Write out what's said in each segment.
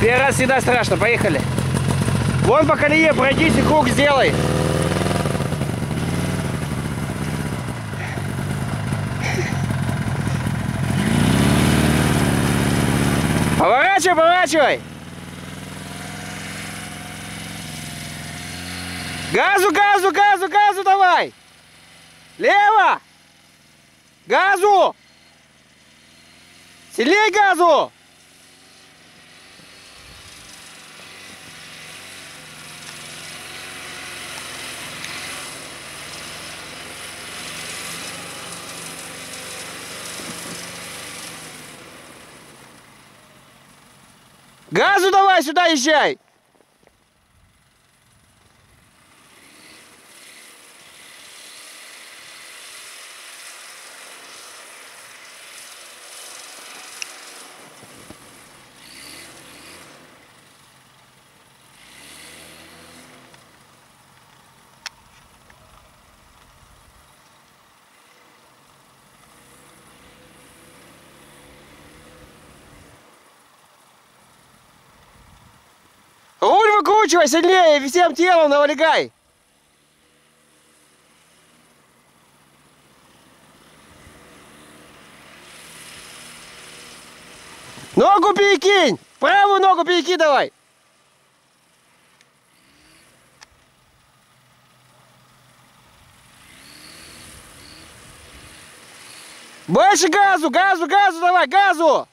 Первый раз всегда страшно. Поехали. Вон по колее пройдись и круг сделай. Поворачивай, поворачивай. Газу, газу, газу, газу давай. Лево. Газу. Сильней газу. Газу давай сюда езжай! Руль выкручивай сильнее, всем телом навалегай. Ногу перекинь! Правую ногу перекидывай! Больше газу, газу, газу давай, газу!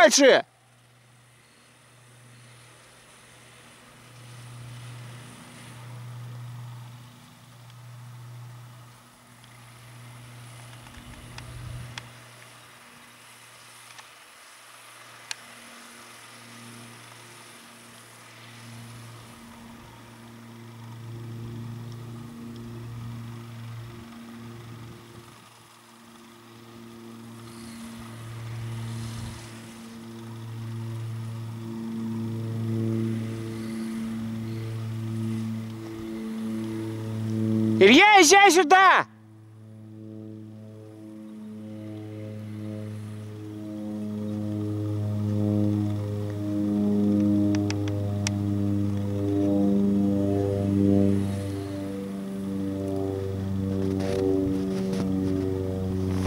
Газу Илья, езжай сюда!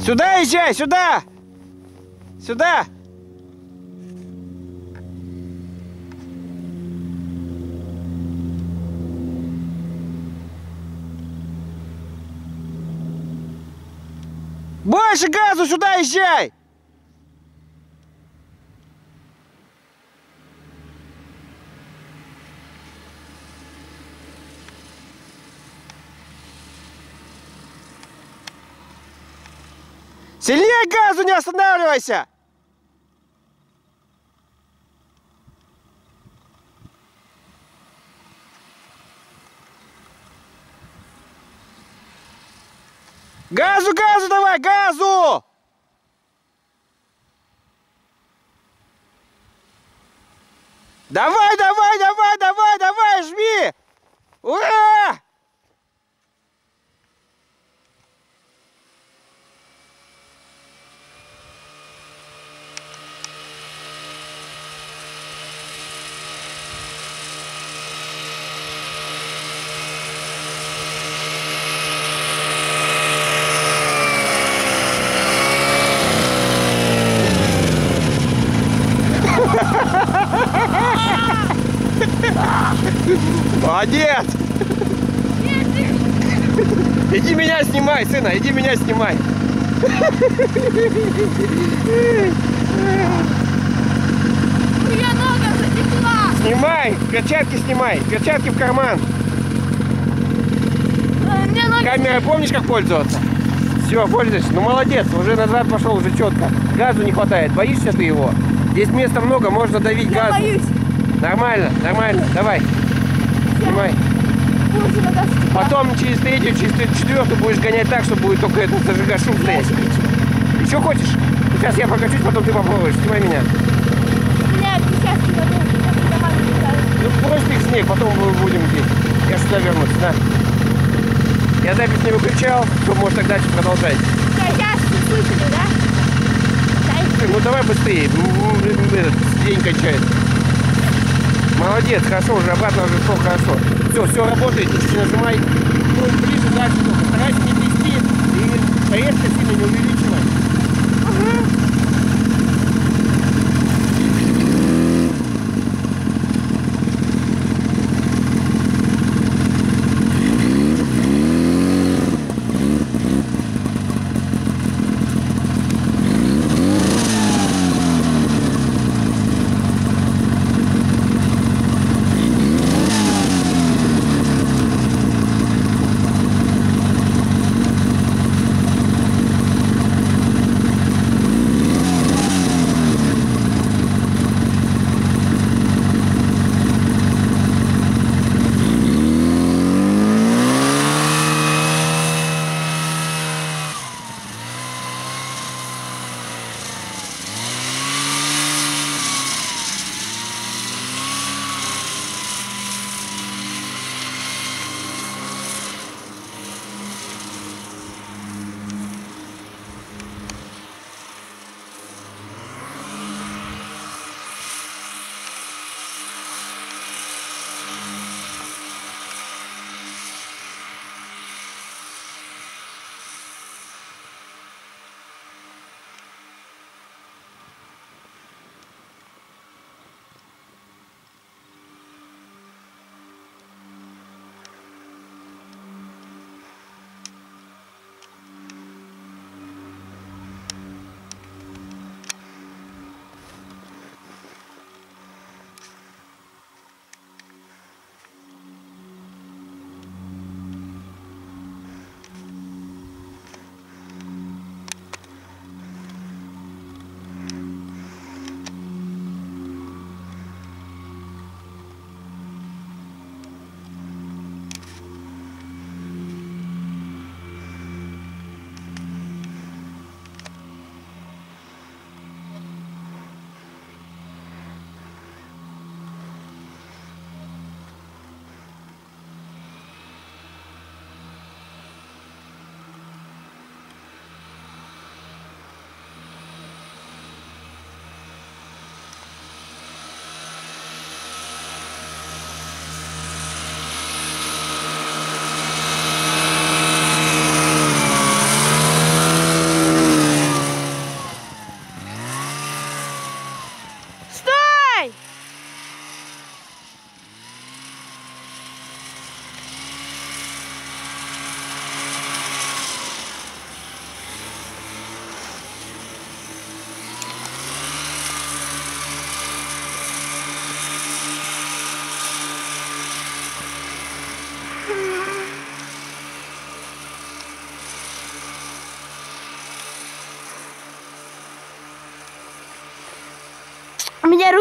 Сюда езжай, сюда! Сюда! Больше газу сюда езжай! Сильнее газу не останавливайся! Газу, газу давай, газу! Давай, давай, давай, давай, давай, жми! Ура! Молодец! Иди меня снимай, сына, иди меня снимай. Меня нога затекла. Снимай, перчатки снимай, перчатки в карман. Э. Камерой помнишь, как пользоваться? Все, пользуешься. Ну молодец, уже назад пошел, уже четко. Газу не хватает. Боишься ты его? Здесь места много, можно давить Я газу. боюсь. Нормально, нормально. Давай. Газ. Потом через третью, через четвертую будешь гонять так, что будет только этот зажигать шум стоять. Еще хочешь? Сейчас я прокачусь, потом ты попробуешь. Снимай меня. У меня 50 километров. я нормально летаю. Ну, брось их с ней, потом мы будем здесь. Я сюда вернусь, да? Я запись не выключал, чтобы может так дальше продолжать. Сейчас слышали, да? Ну давай быстрее, день кончается. Молодец, хорошо, уже обратно уже все хорошо. Все, все работает, чуть-чуть нажимай. Ну, ближе, дальше только. Старайся не трясти и резко сильно не увеличивай.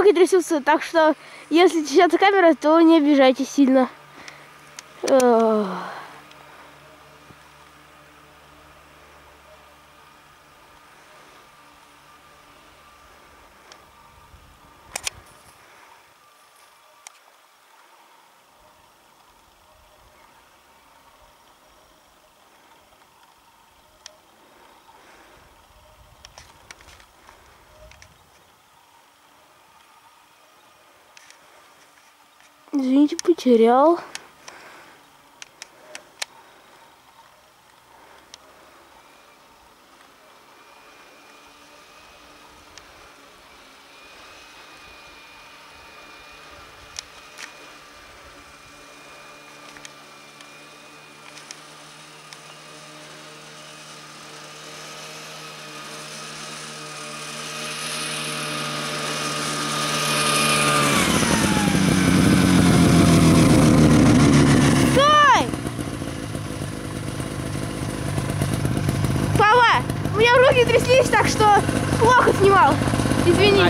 Руки трясутся, так что если трясется камера, то не обижайтесь сильно. Извините, потерял. Стой! Папа, у меня руки тряслись, так что плохо снимал. Извини.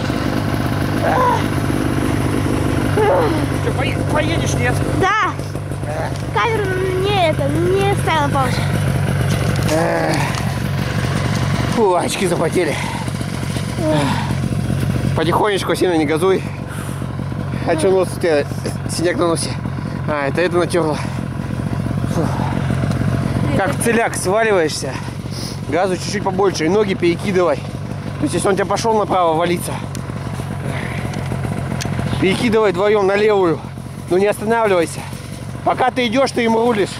Что, поедешь, нет? Да. камеру не это, не ставила паузу. Фу, очки запотели. Потихонечку, сильно не газуй. А что нос у тебя синяк на носе? А, это это натерло. Как в целяк сваливаешься, газу чуть-чуть побольше и ноги перекидывай. То есть если он тебя пошел направо валиться, перекидывай вдвоем на левую. Ну не останавливайся. Пока ты идешь, ты им рулишь.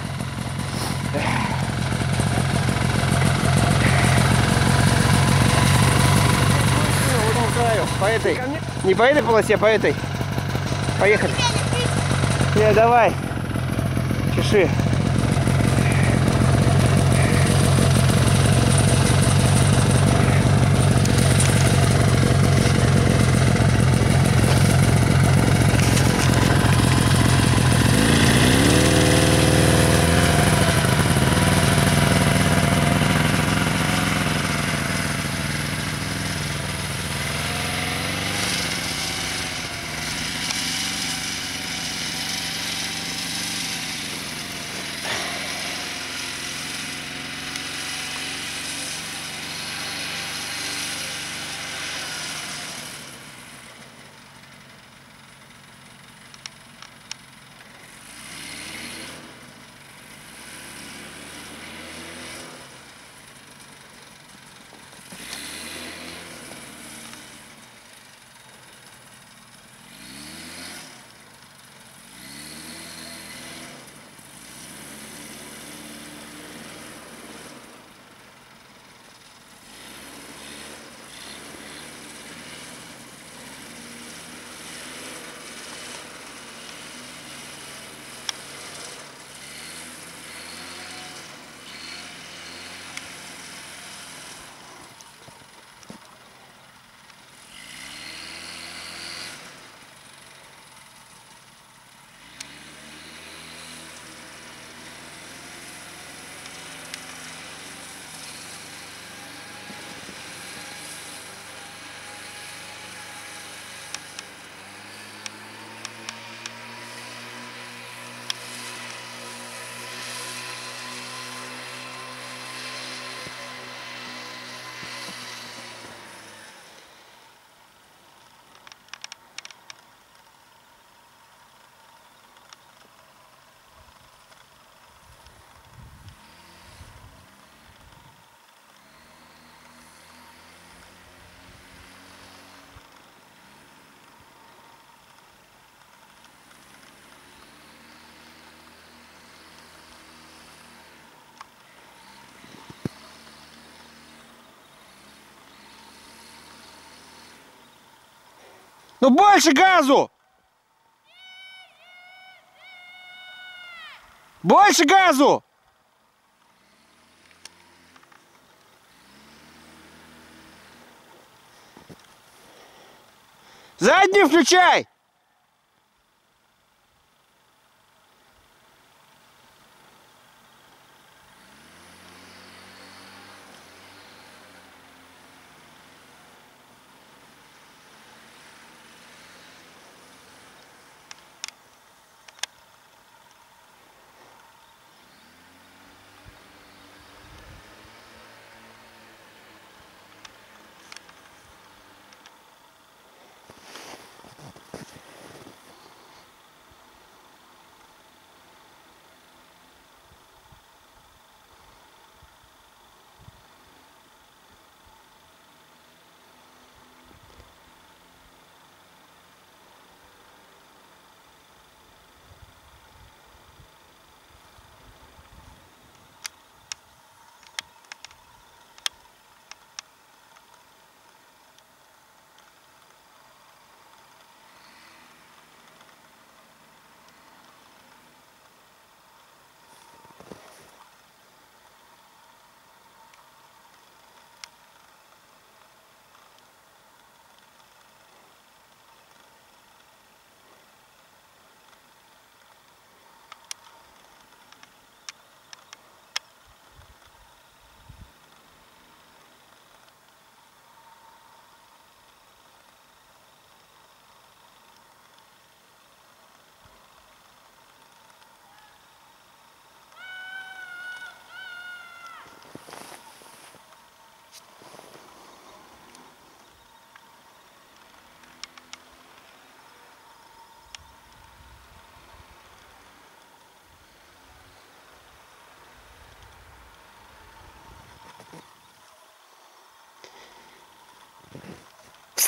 По этой. Не по этой полосе, а по этой. Поехали. Не, давай. Чеши. Ну больше газу! Больше газу! Заднюю включай!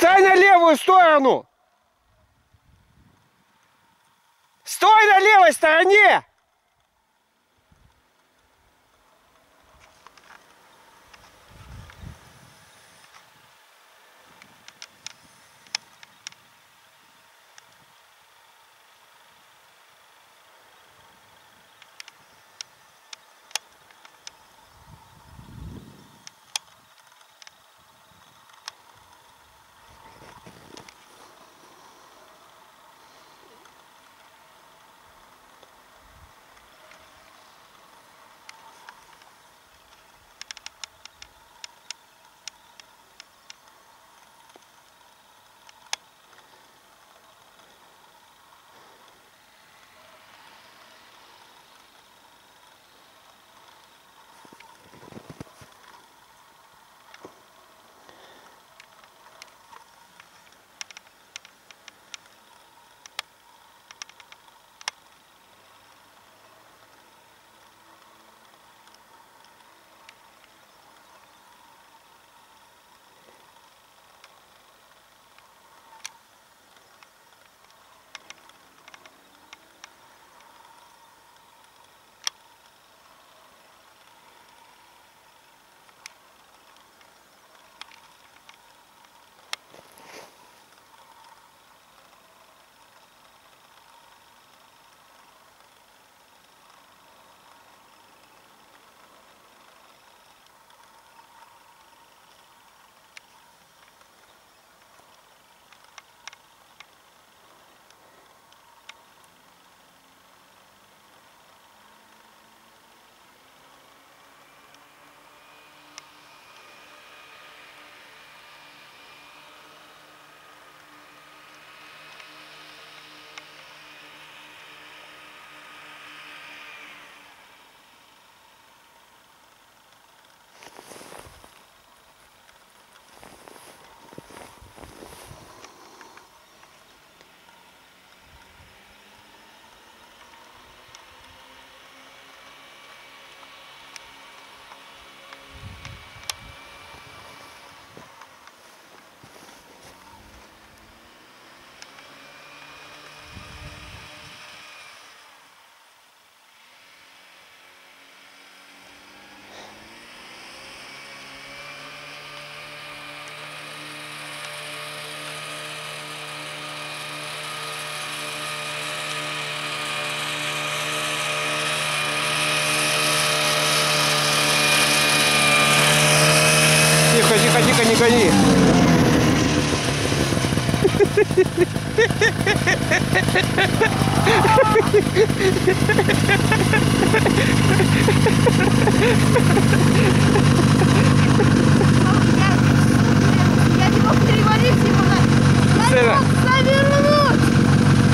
Встань на левую сторону! Стой на левой стороне! Не гони. Я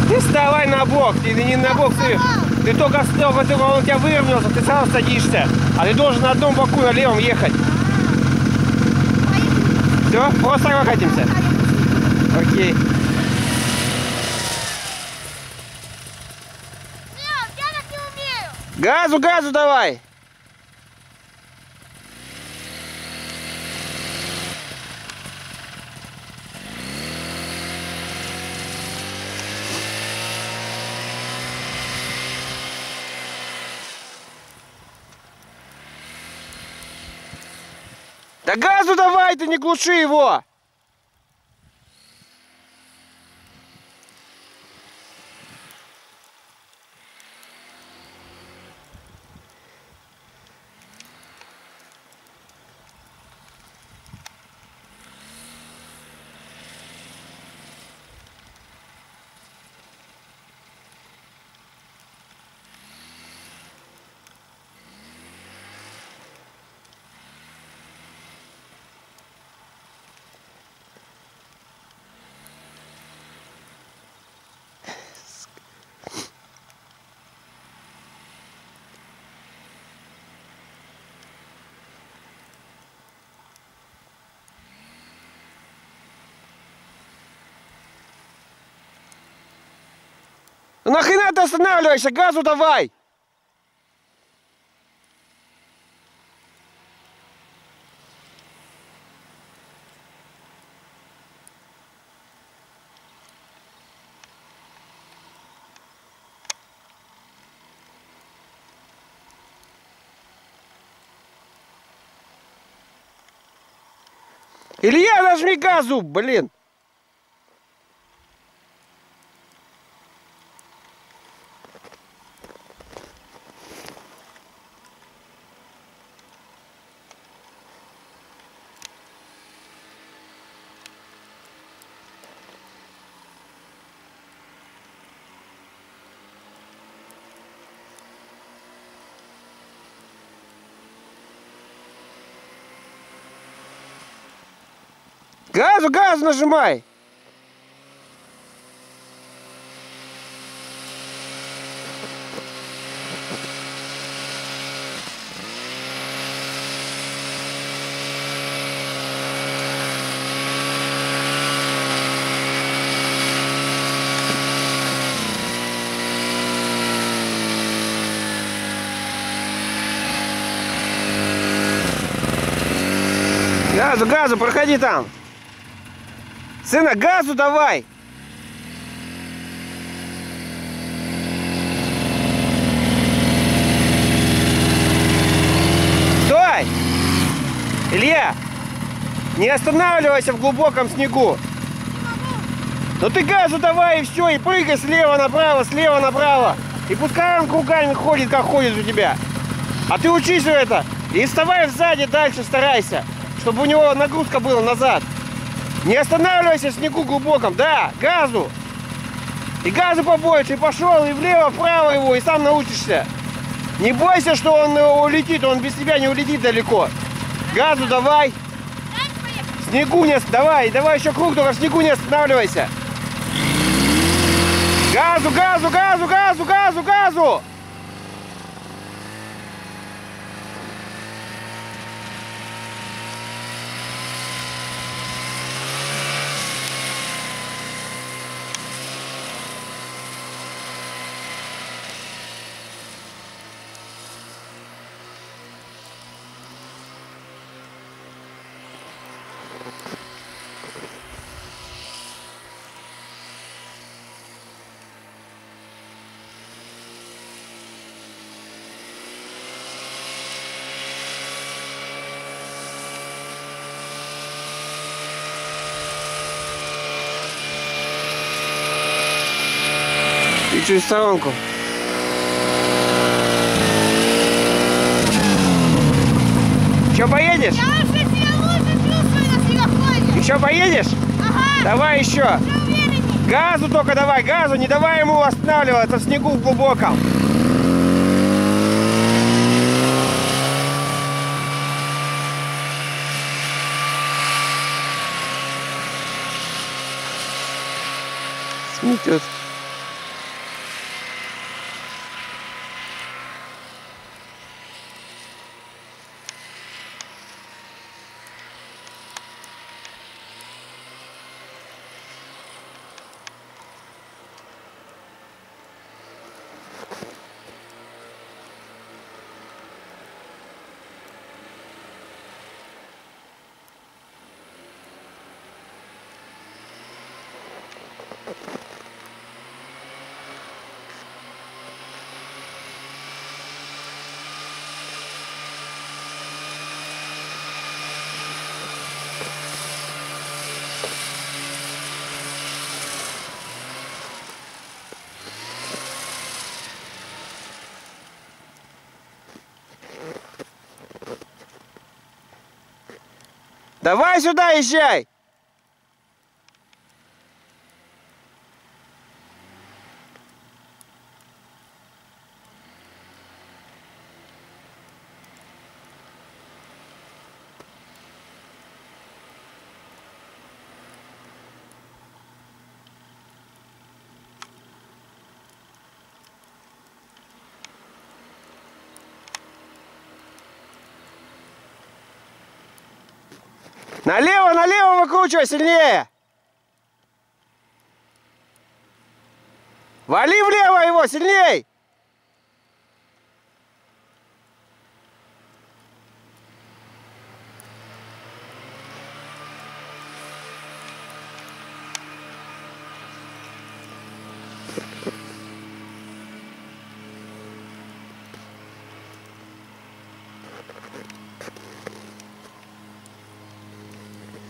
не вставай на бок, ты не на бок, ты, ты только встал, он тебя выровнялся, ты сразу садишься. А ты должен на одном боку, на левом ехать. Все, просто прокатимся. Окей. Газу, газу давай. Да газу давай, ты не глуши его! Нахрена ты останавливаешься? Газу давай! Илья, нажми газу, блин! Газу, газу нажимай. Газу, газу, проходи там. Сына, газу давай! Стой! Илья! Не останавливайся в глубоком снегу! Ну ты газу давай и все, и прыгай слева направо, слева направо. И пускай он кругами ходит, как ходит у тебя. А ты учись это. И вставай сзади дальше, старайся. Чтобы у него нагрузка была назад. Не останавливайся в снегу глубоком. Да, газу. И газу побольше. И пошел, и влево, вправо его, и сам научишься. Не бойся, что он э, улетит. Он без тебя не улетит далеко. Газу давай. Снегу не... Давай, давай еще круг, только в снегу не останавливайся. Газу, газу, газу, газу, газу, газу. Через сторонку. Че, поедешь? Я уже себя лучше чувствую на снегоходе. Еще поедешь? Ага, Давай еще. Газу только давай, газу, не давай ему останавливаться в снегу в глубоком. Сметет. Давай сюда езжай! Налево, налево выкручивай сильнее! Вали влево его, сильней!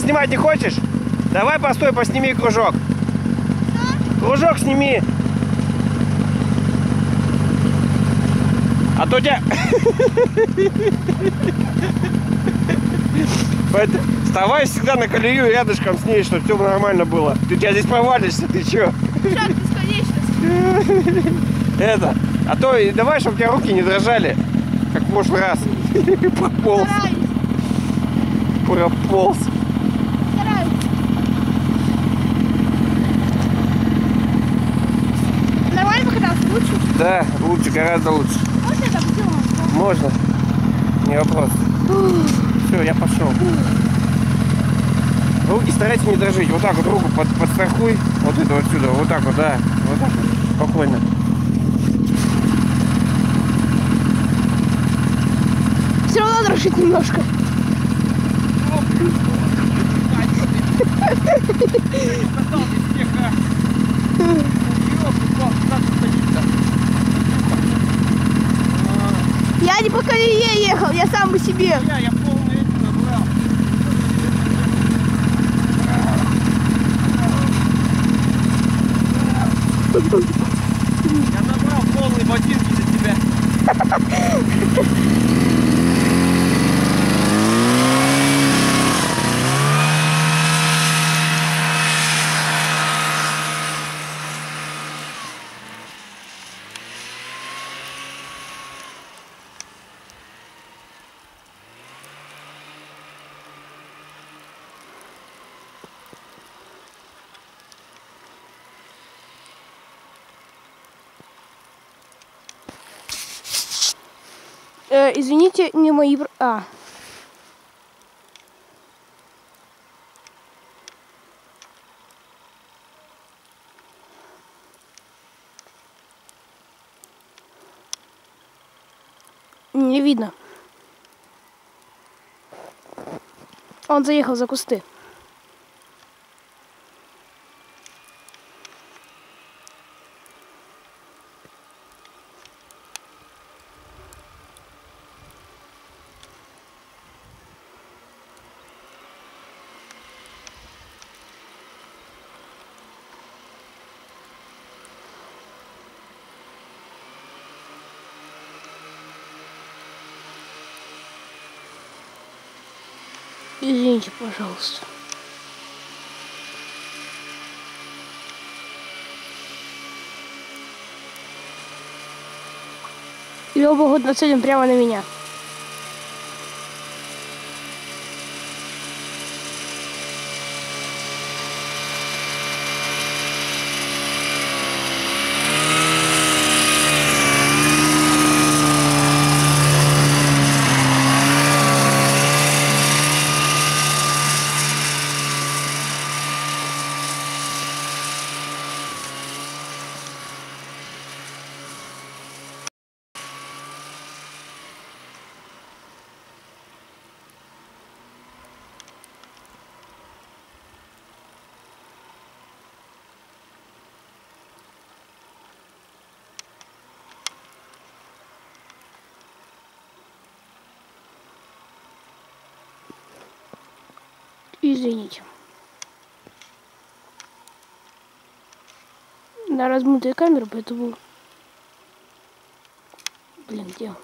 Поснимать не хочешь? Давай постой, посними кружок. Кружок сними. А то тебя... Поэтому Вставай всегда на колею рядышком с ней, чтобы все нормально было. Ты тебя здесь провалишься, ты бесконечности. Это. А то и давай, чтобы у тебя руки не дрожали, как в прошлый раз. Прополз. Прополз. стараюсь. Нормально покатался? Лучше? Да, лучше, гораздо лучше. Можно я так сделаю? Можно. Не вопрос. Все, я пошел. Руки старайтесь не дрожить. Вот так вот руку под, подстрахуй. Вот это вот сюда. Вот так вот, да. Вот так вот. Спокойно. Все равно дрожит немножко. Я не по колее ехал, я сам по себе. Я, я Э, извините, не мои... А. Не видно. Он заехал за кусты. Извините, пожалуйста. И оба год нацелен прямо на меня. Извините. На размытая камера, поэтому... Блин, где? он?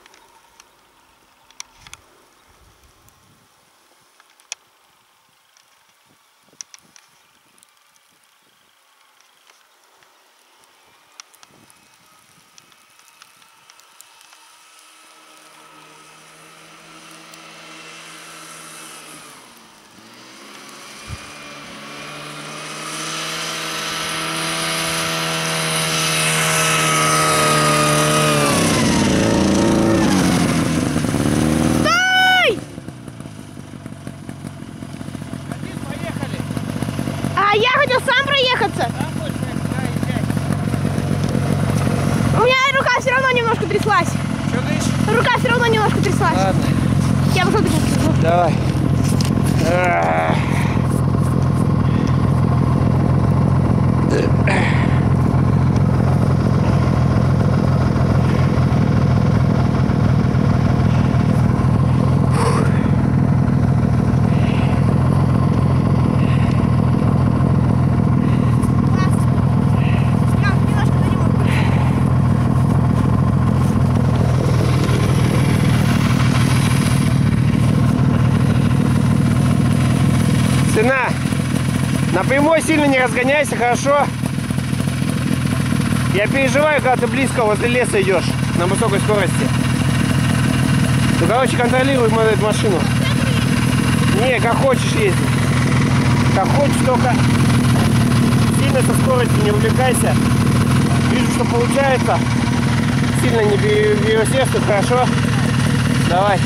На прямой сильно не разгоняйся, хорошо? Я переживаю, когда ты близко возле леса идешь на высокой скорости. Ну, короче, контролируй м- эту машину. Не, как хочешь ездить. Как хочешь, только сильно со скоростью не увлекайся. Вижу, что получается. Сильно не переусердствуй, хорошо? Давай.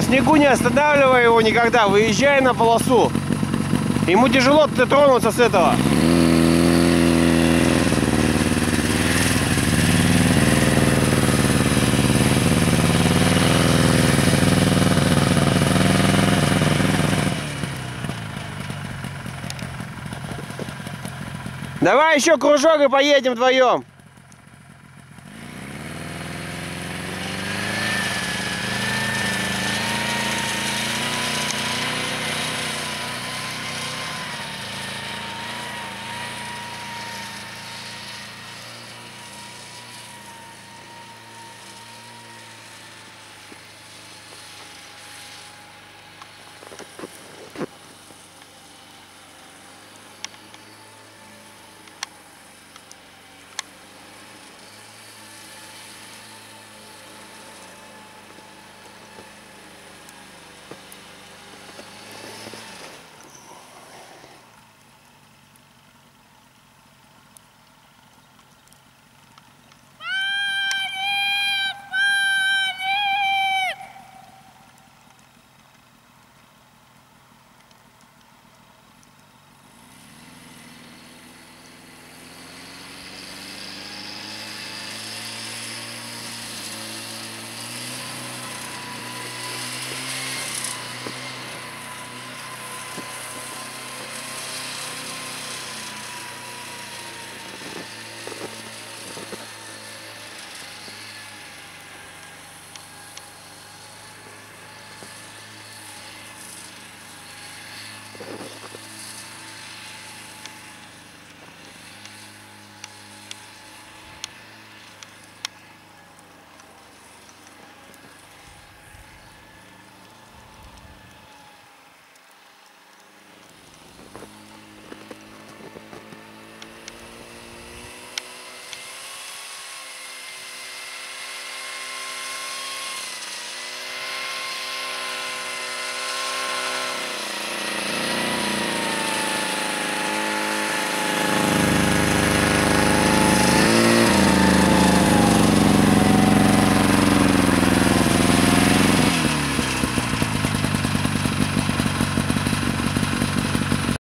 Снегу не останавливай его никогда, выезжай на полосу. Ему тяжело тронуться с этого. Давай еще кружок и поедем вдвоем.